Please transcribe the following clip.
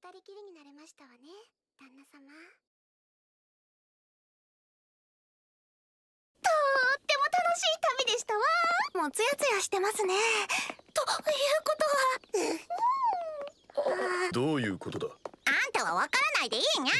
二人きりになれましたわね旦那様。とっても楽しい旅でしたわ。もうツヤツヤしてますね。ということはどういうことだ？あんたはわからないでいいにゃ。